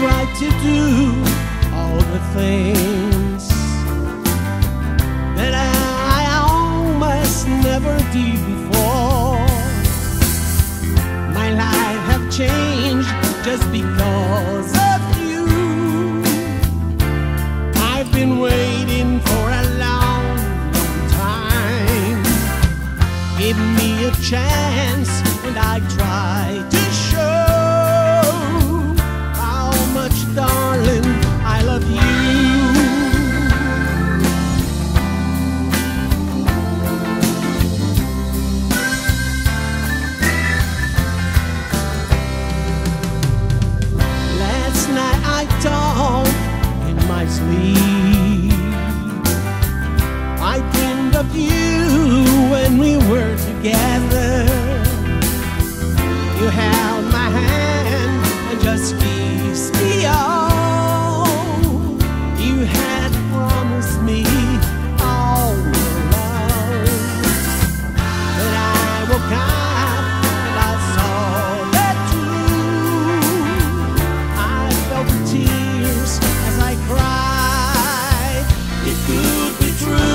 do all the things that I almost never did before. My life have changed just because of you. I've been waiting for a long, long time. Give me a chance and I try I dreamed of you when we were together. You held my hand and just kissed me. through.